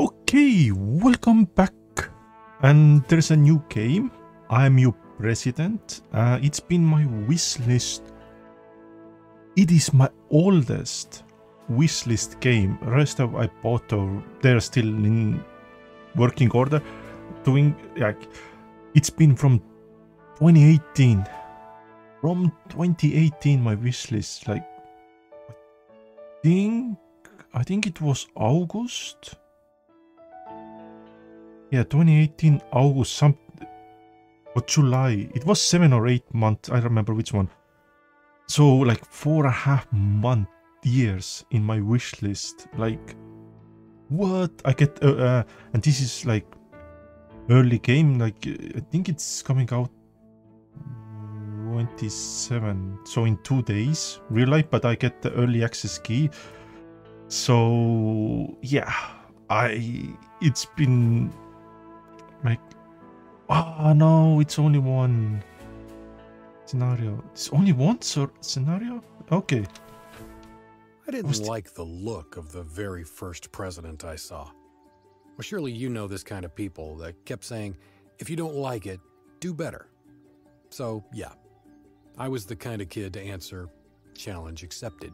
Okay, welcome back. And there's a new game. I am your president. Uh, it's been my wish list. It is my oldest wish list game. Rest of I bought or they're still in working order. Doing like it's been from 2018. From 2018 my wish list like I think I think it was August. Yeah, 2018 August some or July. It was seven or eight months. I remember which one. So like four and a half month years in my wish list. Like what I get, uh, uh, and this is like early game. Like I think it's coming out 27. So in two days, real life. But I get the early access key. So yeah, I it's been like oh no, it's only one scenario. It's only one sor- scenario. Okay. I didn't like the look of the very first president I saw. Well, surely you know this kind of people that kept saying, if you don't like it, do better. So, yeah, I was the kind of kid to answer, challenge accepted.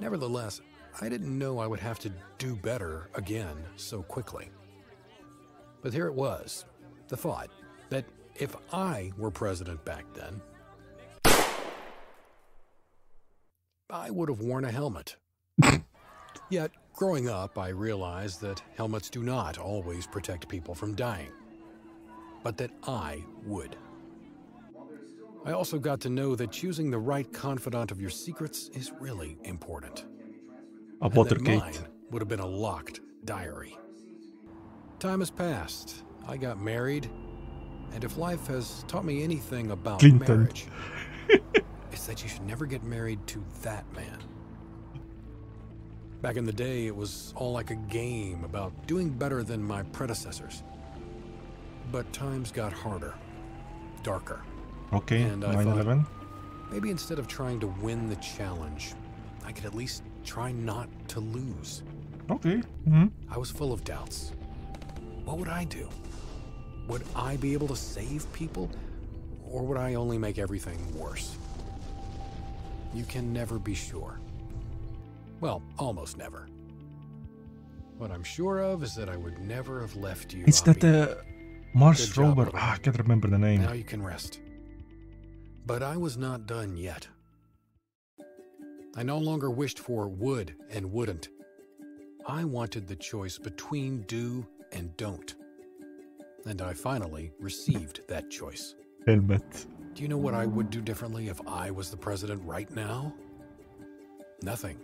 Nevertheless, I didn't know I would have to do better again so quickly. But here it was the thought that if I were president back then, I would have worn a helmet. Yet, growing up, I realized that helmets do not always protect people from dying, but that I would. I also got to know that choosing the right confidant of your secrets is really important. A Watergate. mine would have been a locked diary. Time has passed. I got married, and if life has taught me anything about Clinton. marriage, it's that you should never get married to that man. Back in the day, it was all like a game about doing better than my predecessors. But times got harder, darker. Okay, And I 9-11. Maybe instead of trying to win the challenge, I could at least try not to lose. Okay. hmm I was full of doubts. What would I do? Would I be able to save people? Or would I only make everything worse? You can never be sure. Well, almost never. What I'm sure of is that I would never have left you. It's that the uh, Mars Good rover. Ah, I can't remember the name. Now you can rest. But I was not done yet. I no longer wished for would and wouldn't. I wanted the choice between do and don't. And I finally received that choice. Helmet. Do you know what I would do differently if I was the president right now? Nothing.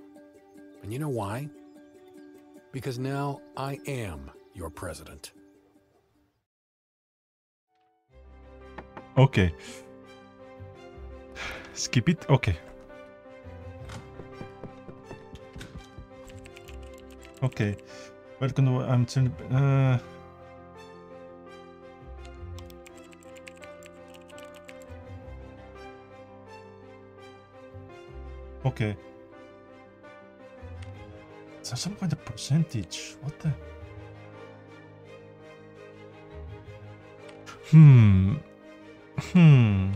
And you know why? Because now I am your president. Okay. Skip it. Okay. Okay. Welcome to I'm turn- uh Okay. So some kind of percentage. What the Hmm. Hmm.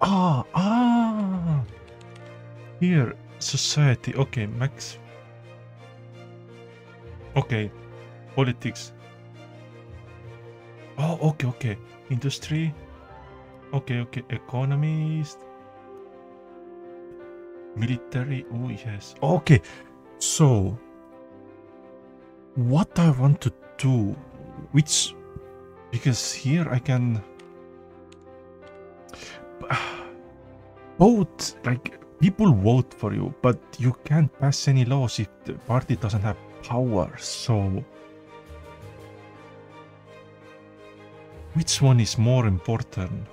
Ah, ah. Here, society. Okay, max. Okay, politics. Oh, okay, okay. Industry. Okay, okay. Economist. Military. Oh, yes. Okay. So, what I want to do, which, because here I can vote like people vote for you but you can't pass any laws if the party doesn't have power. So which one is more important?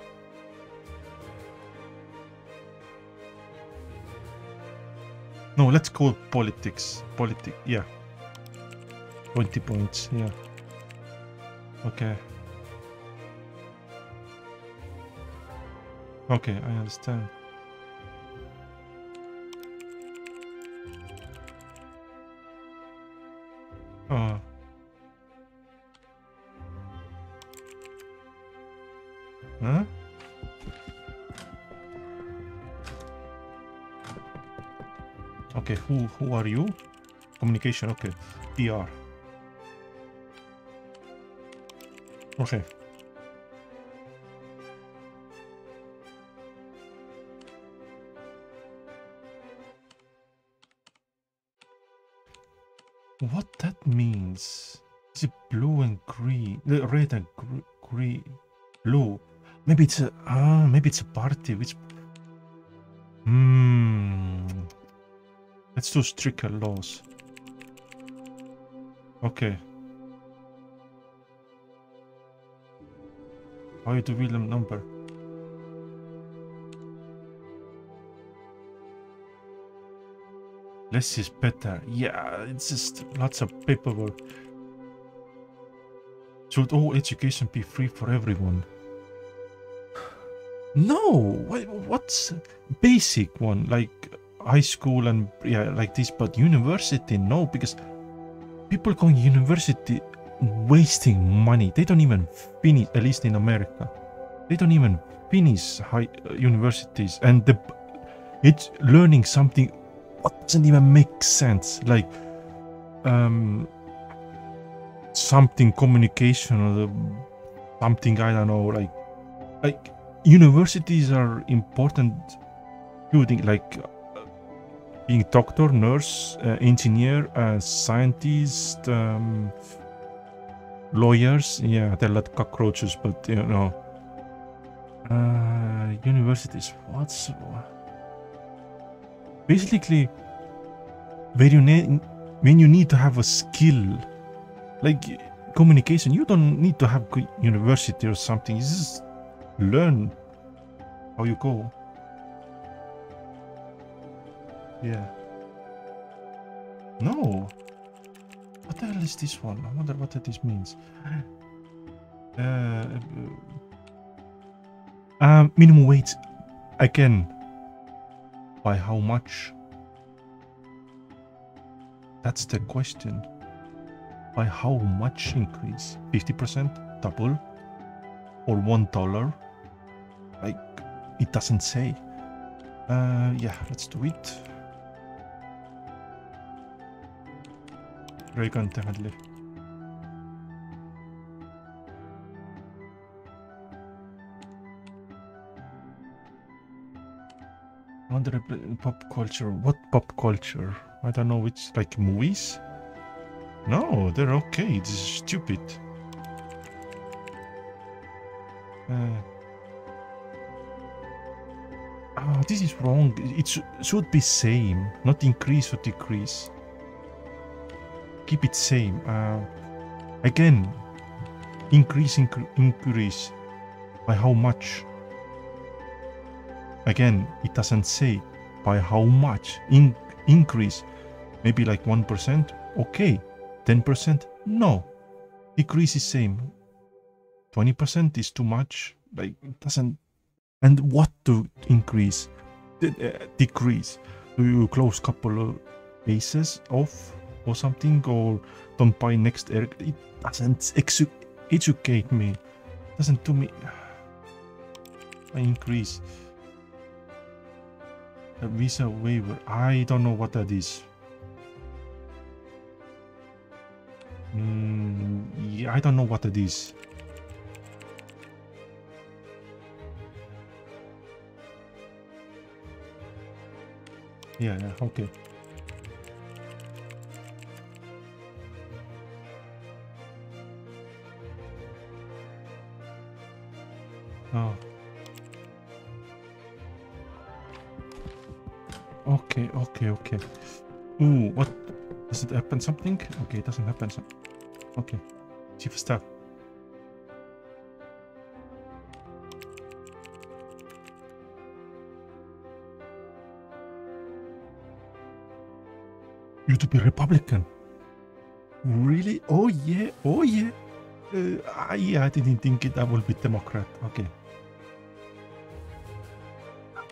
No let's call politics. Politics, yeah. 20 points yeah. Okay. Okay i understand Huh? Okay, who who are you? Communication, okay. PR. Okay. It blue and green? Red and gr green, blue. Maybe it's a ah. maybe it's a party. Which? Hmm. Let's do stricter laws. Okay. How you do William number? Less is better. Yeah, it's just lots of paperwork. Should all education be free for everyone? No, what's basic one like high school and yeah, like this, but university no, because people going university wasting money. They don't even finish, at least in America, they don't even finish high uh, universities, and the it's learning something what doesn't even make sense, like um something communication or something I don't know, like like universities are important building like being doctor, nurse, uh, engineer, uh, scientist, um, lawyers. Yeah, they're like cockroaches, but you know, uh, universities. What's basically where you when you need to have a skill, like communication. You don't need to have university or something. You just learn how you go. Yeah. No. What the hell is this one? I wonder what this means. Uh, uh, minimum wage again. By how much? That's the question by how much increase? 50%? Double? Or one dollar? Like, it doesn't say. Uh, yeah, let's do it. Very definitely. Under uh, pop culture. What pop culture? I don't know which, like movies? No, they're okay. This is stupid. Uh, ah, this is wrong. It sh should be same, not increase or decrease. Keep it same. Uh, again, increase, incre increase. By how much? Again, it doesn't say by how much. In increase, maybe like 1%. Okay. 10%? No. Decrease is same. 20% is too much. Like, it doesn't. And what to increase? De uh, decrease? Do you close couple of bases off or something? Or don't buy next air? It doesn't educate me. It doesn't do me. I increase. A visa waiver. I don't know what that is. Mm, I don't know what it is. Yeah, yeah, okay. Oh. Okay, okay, okay. Ooh, what? Does it happen something? Okay, it doesn't happen something. Okay. Chief of Staff. You to be Republican? Really? Oh yeah, oh yeah. Uh, I, I didn't think it, I will be Democrat. Okay.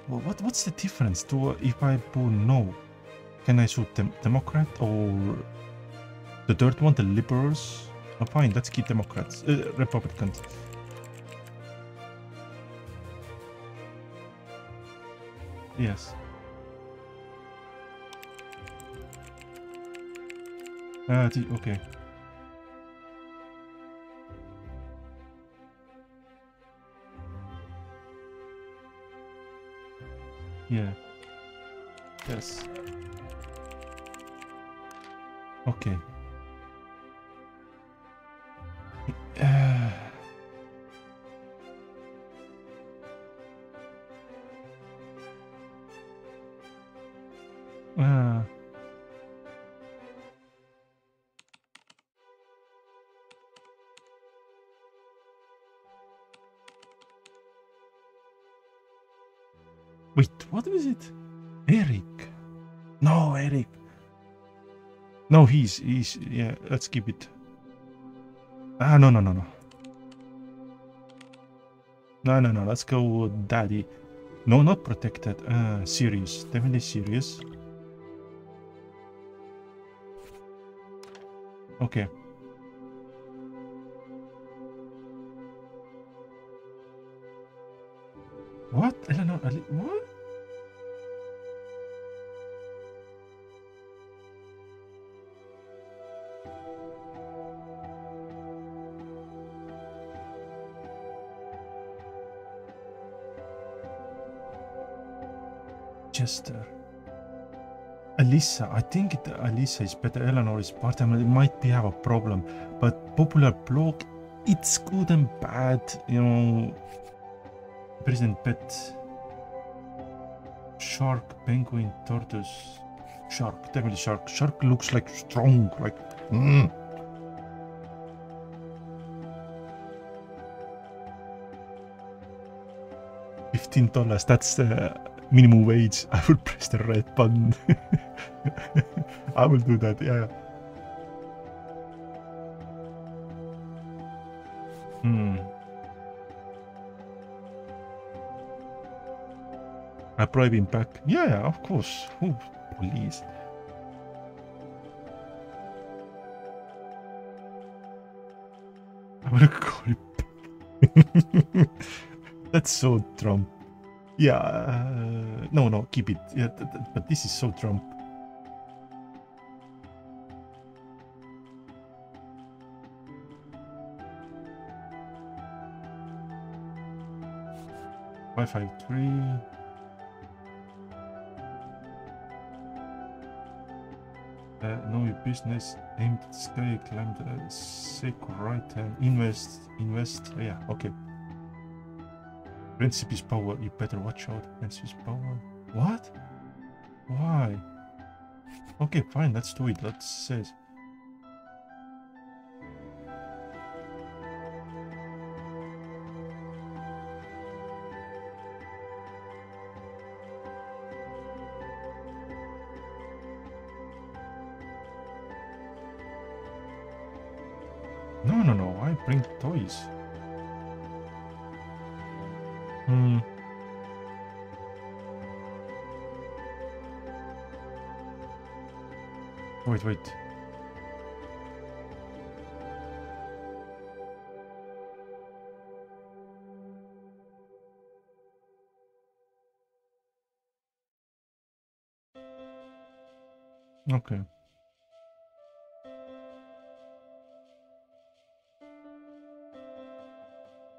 Well, what what's the difference to uh, if I put no? Can I shoot dem Democrat or the third one, the liberals. Oh, fine, let's keep Democrats, uh, Republicans. Yes. Ah, uh, okay. Yeah. Yes. Okay. He's he's yeah. Let's keep it. Ah, no, no, no, no. No, no, no. Let's go, with Daddy. No, not protected. Uh, serious. Definitely serious. Okay. What? Eleanor, Ali- what? Chester. Alyssa, I think it, Alyssa is better. Eleanor is part-time. It might be have a problem, but popular blog, it's good and bad. You know, President Pet, shark, penguin, tortoise, shark, definitely shark. Shark looks like strong, like. Mm. Fifteen dollars. That's the minimum wage. I will press the red button. I will do that. Yeah. Hmm. I bribe him back. Yeah, of course. Who? Police. I'm gonna call him. back. That's so Trump. Yeah. Uh, no, no, keep it. Yeah, but this is so Trump. Five five three. Uh, know your business, aim sky, climb the sick right hand, invest, invest. Yeah, okay. Princip's power, you better watch out. Princip's power. What? Why? Okay, fine, let's do it. Let's say. No, no, no, I bring toys. Hmm. Wait, wait. Okay.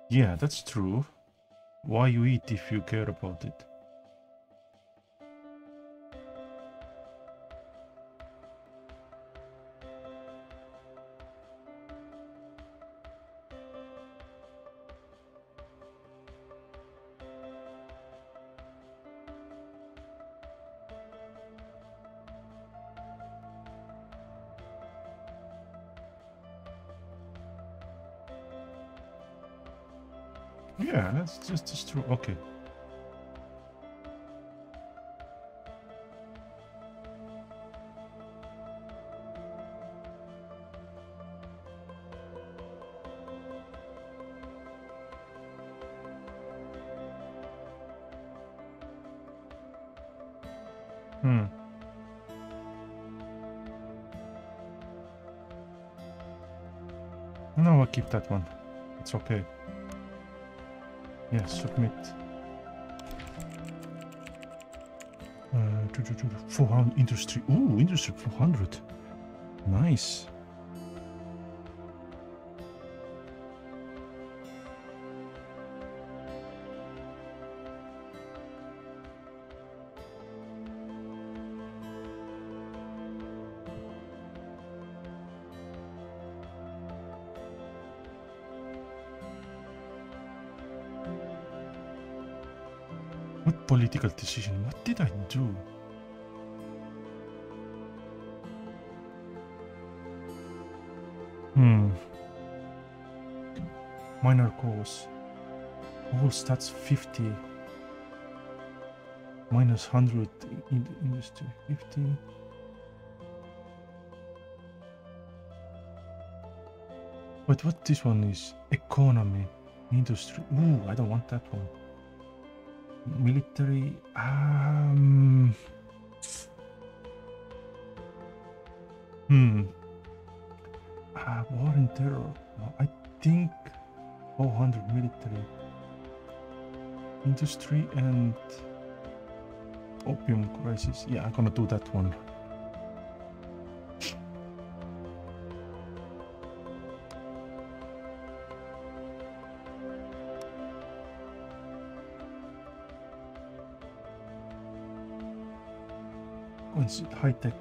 Yeah, that's true. Why you eat if you care about it? Yeah, that's just that's true. Okay. Hmm. No, I'll keep that one. It's okay. Yeah, submit. Uh, 400 industry. Ooh, industry 400. Nice. Political decision? What did I do? Hmm. Minor cause. All stats 50. Minus 100 in industry 50. But what this one is? Economy, industry. Ooh, I don't want that one. Military. Um. Hmm. Uh, war and terror. No, I think 400 military. Industry and opium crisis. Yeah, I'm gonna do that one. What's it? High tech.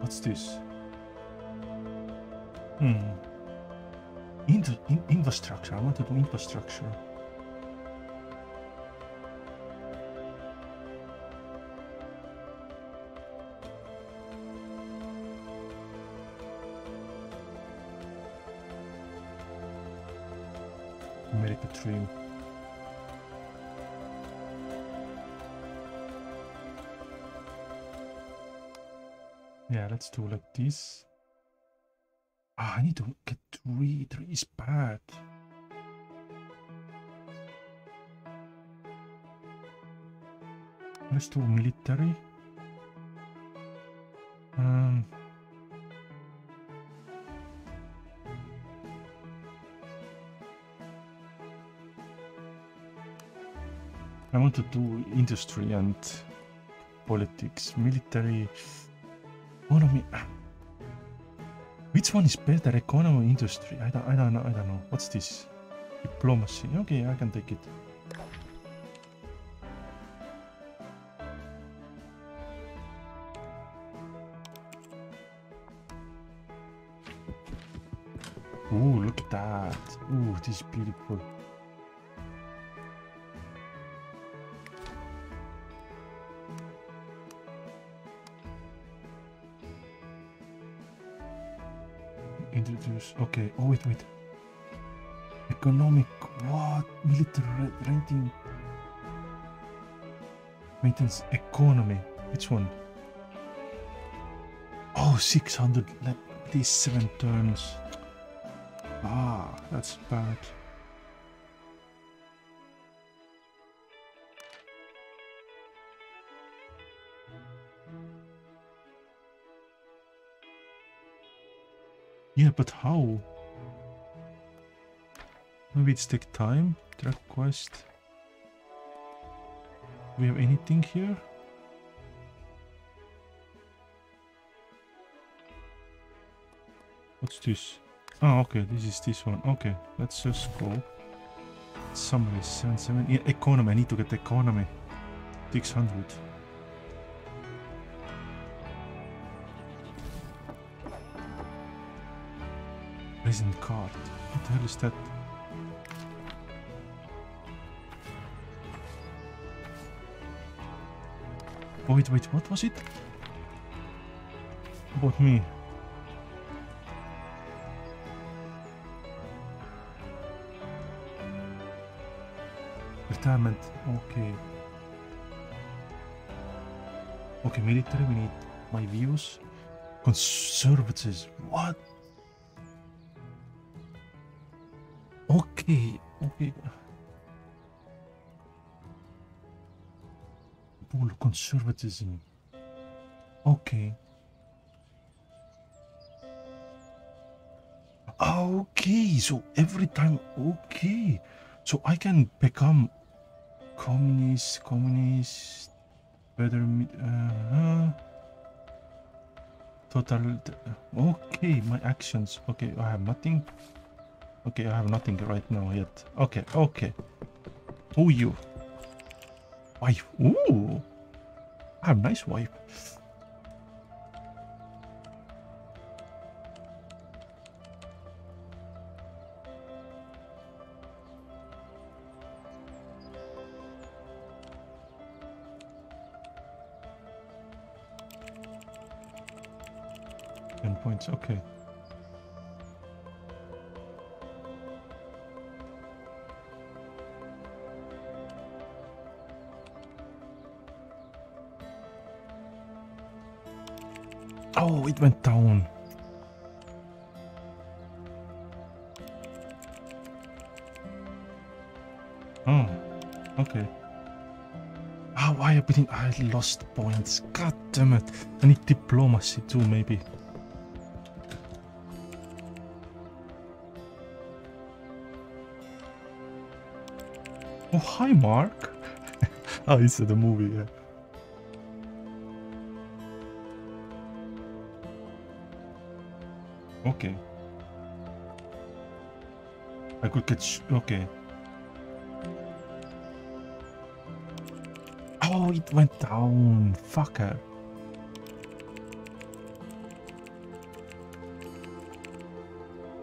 What's this? Hmm. Inter- in- infrastructure. I want to do infrastructure. Dream. Yeah, let's do like this. Ah, I need to get three. Three is bad. Let's do military. To do industry and politics, military, economy. Which one is better, economy or industry? I don't, I don't know. I don't know. What's this? Diplomacy. Okay, I can take it. Ooh, look at that. Ooh, this is beautiful. Okay. Oh, wait, wait. Economic. What? Military re- renting. Maintenance. Economy. Which one? Oh, 600. Let these seven turns. Ah, that's bad. Yeah, but how? Maybe it's take time. Track quest. Do we have anything here? What's this? Oh, okay, this is this one. Okay, let's just go. Summary 77. Yeah, economy. I need to get economy. 600. Resident card. What the hell is that? Wait, wait, what was it? About me. Retirement. Okay. Okay, military, we need my views. Conservatives. What? Okay, okay. Bull conservatism. Okay. Okay, so every time, okay. So I can become communist, communist, better, uh, total, okay, my actions. Okay, I have nothing. Okay, I have nothing right now yet. Okay, okay. Who you? Wife. Ooh. I have nice wife. Ten points, okay. It went down. Oh, okay. Ah, why I didn't I lost points? God damn it. I need diplomacy too, maybe. Oh, hi, Mark. oh, it's the movie, yeah. Okay. I could. Sh- okay. Oh, it went down. Fucker.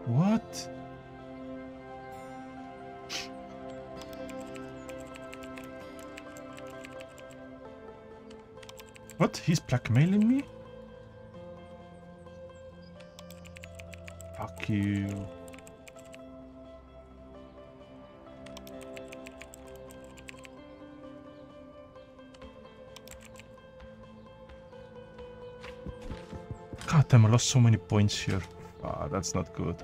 What? What? He's blackmailing me? You. God damn, I lost so many points here. Ah, that's not good.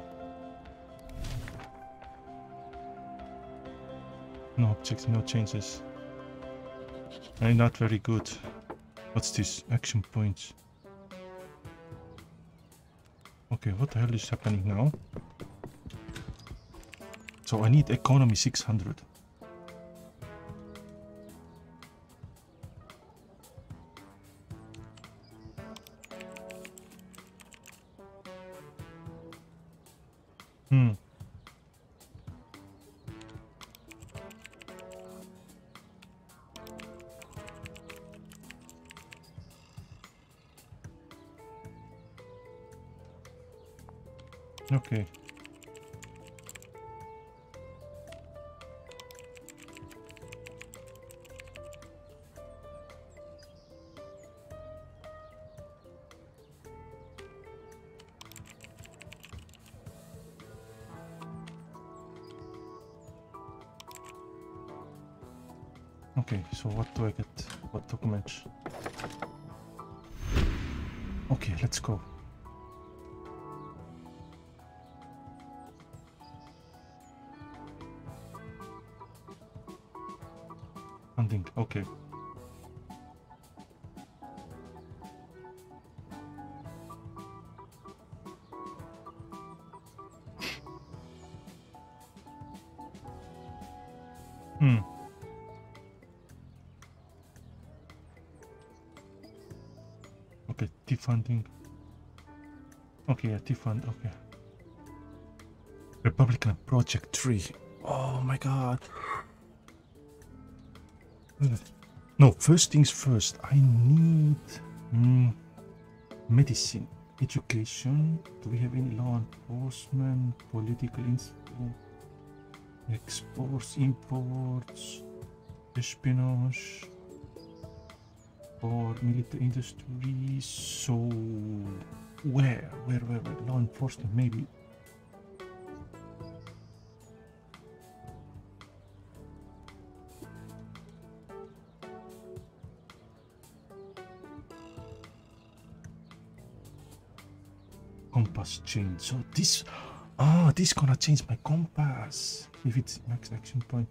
No objects, no changes. I'm not very good. What's this? Action points. Okay, what the hell is happening now? So I need economy 600. So what do I get? What documents? Okay, let's go. Hunting, okay. Okay, defund, okay. Republican Project 3. Oh my god. No, first things first. I need mm, medicine, education. Do we have any law enforcement, political exports, imports, espionage, or military industry? So, where, where, where, where? Law enforcement, maybe. compass change. So this, ah, this gonna change my compass if it's max action point.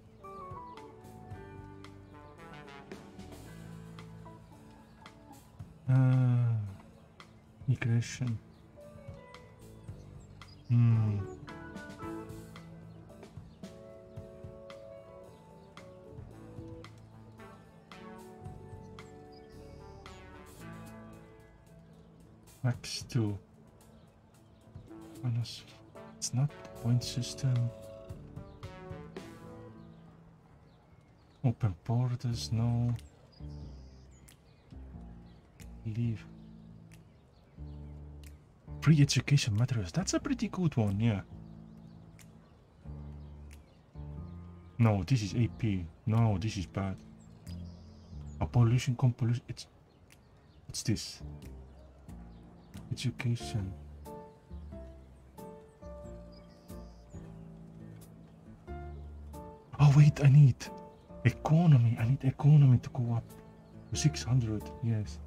Uh, migration. Hmm. Max 2. Minus. It's not point system. Open borders, no. Leave. Free education materials. That's a pretty good one, yeah. No, this is AP. No, this is bad. A pollution compollution. It's. What's this? Education. Oh wait, I need economy. I need economy to go up to 600. Yes.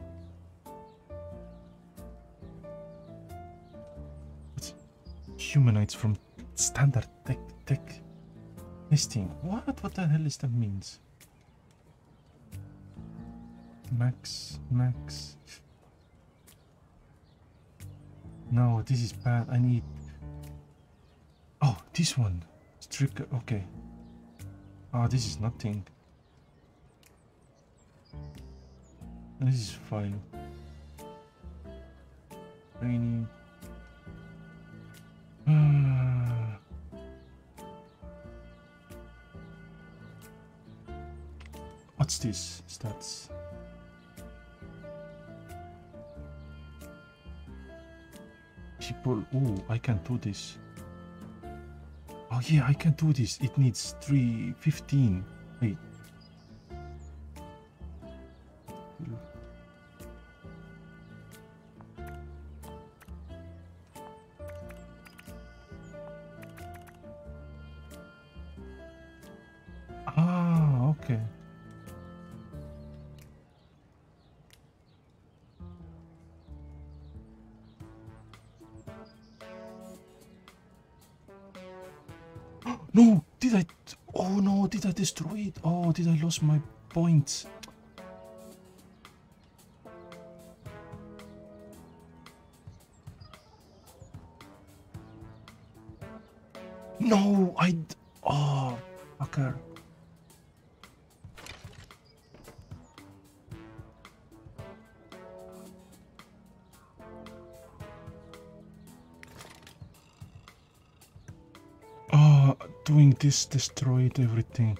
Humanites from standard tech tech testing. What? What the hell is that means? Max, max. No, this is bad. I need. Oh, this one. Strict. Okay. Oh, this is nothing. This is fine. Training. 60s stats. People, oh, I can do this. Oh yeah, I can do this. It needs 315. Wait. Oh no, did I destroy it? Oh, did I lose my points? This destroyed everything.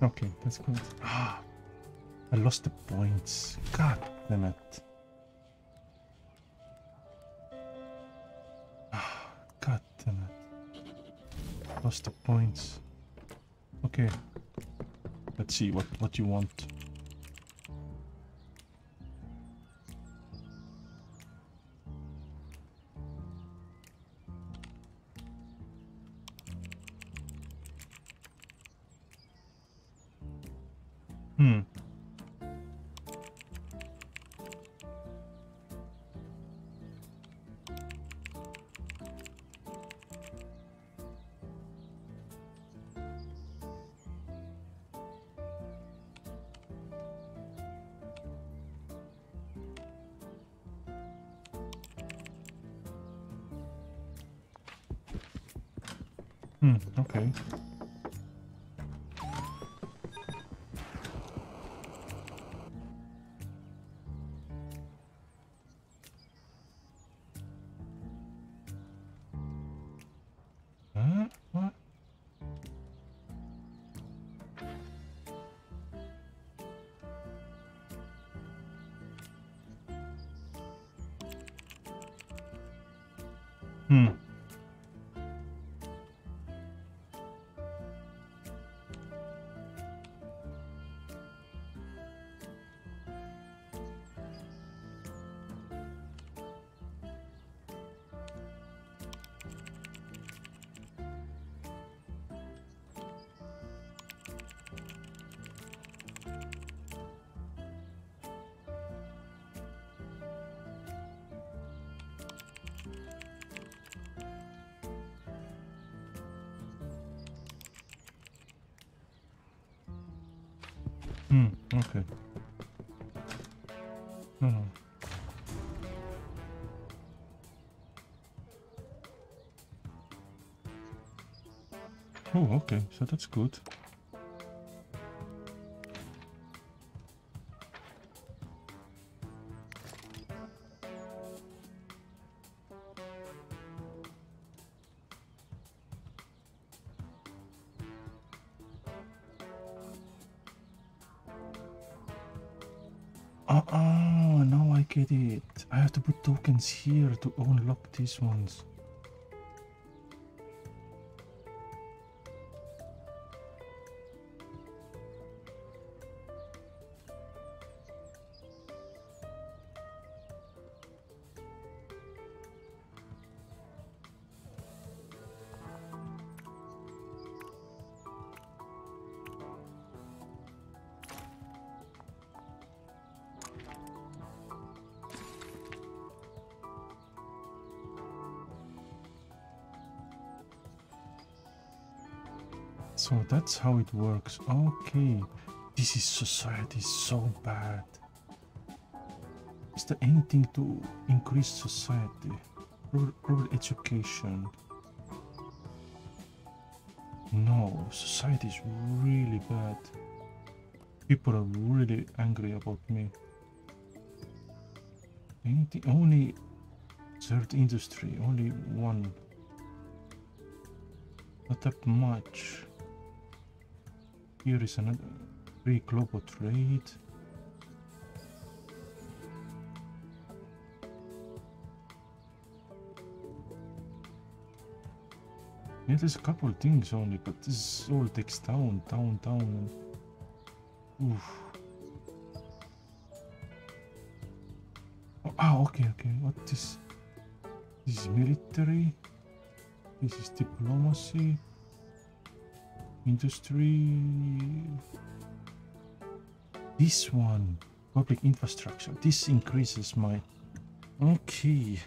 Okay, that's good. Ah, I lost the points. God damn it. Ah, God damn it. Lost the points. Okay. Let's see what what you want. Hmm. Hmm, okay. Okay. No, no. Oh, okay, so that's good. Here to unlock these ones. So that's how it works. Okay. This is society so bad. Is there anything to increase society? Rural, rural education. No, society is really bad. People are really angry about me. Anything, only third industry, only one. Not that much. Here is another free global trade. Yeah, there's a couple of things only, but this all takes down, down, down. Oof. Oh, ah, okay, okay. What is this is military? This is diplomacy industry. This one public infrastructure. This increases my okay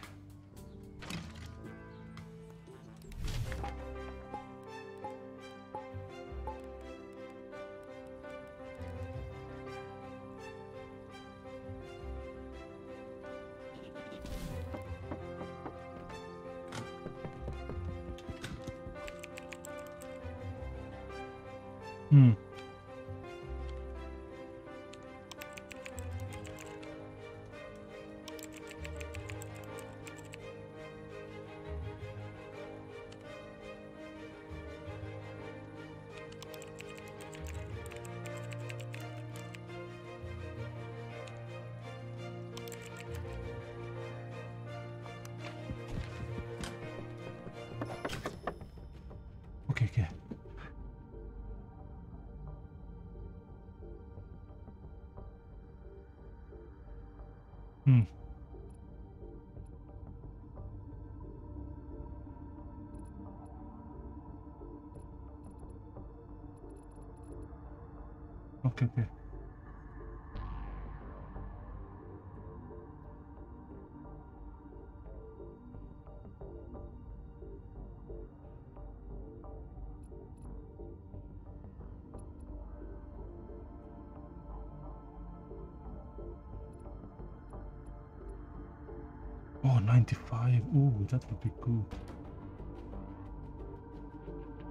Oh, 95. Ooh, that would be cool.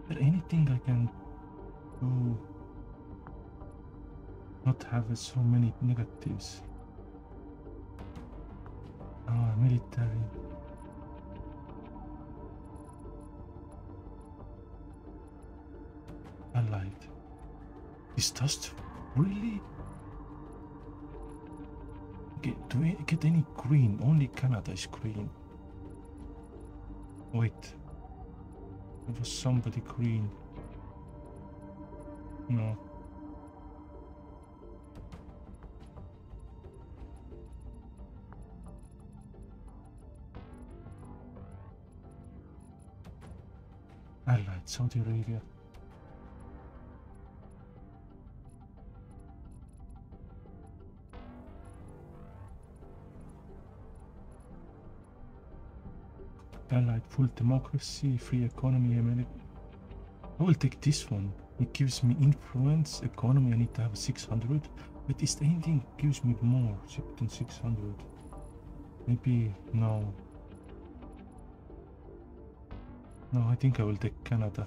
Is there anything I can do? Not have so many negatives. Ah, military. Allied. Is dust really? Get, do we get any green? Only Canada is green. Wait. There was somebody green. No. Allied Saudi Arabia. Allied full democracy, free economy. I will take this one. It gives me influence, economy, I need to have 600. But is there anything gives me more than 600? Maybe, no. No, I think I will take Canada.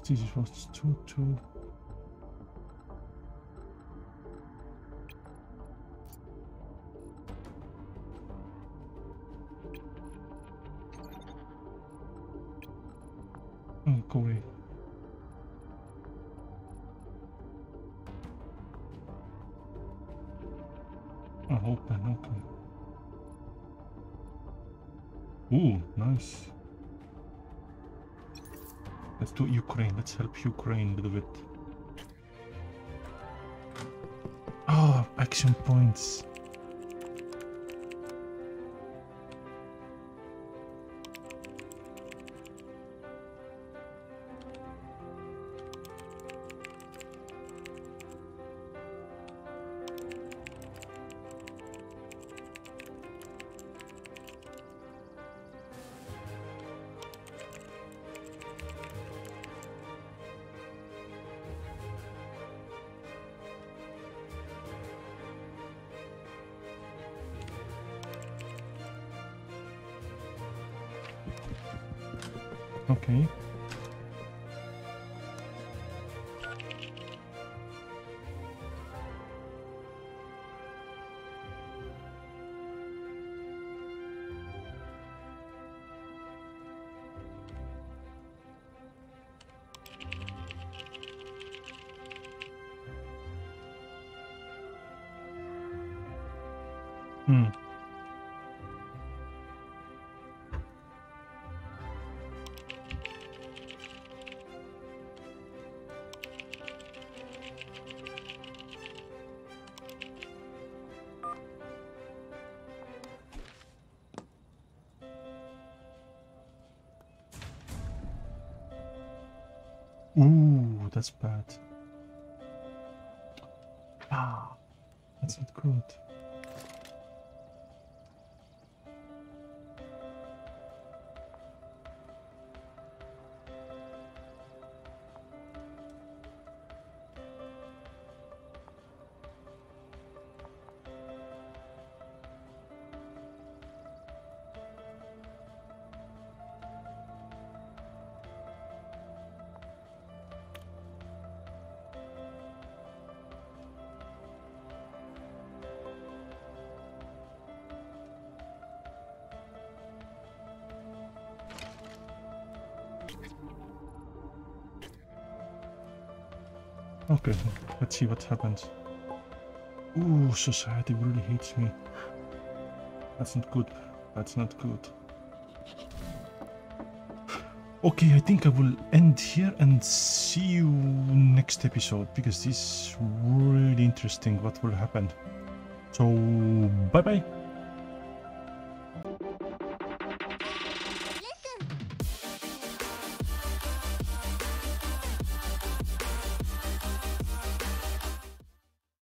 This? Was two two? Let's help Ukraine a little bit. Oh, ah, action points. Okay. Ooh, that's bad. Ah, that's not good. Let's see what happens. Ooh, society really hates me. That's not good. That's not good. Okay, I think I will end here and see you next episode because this is really interesting what will happen. So, bye bye.